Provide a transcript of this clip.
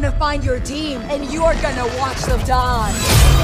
gonna find your team, and you're gonna watch them die.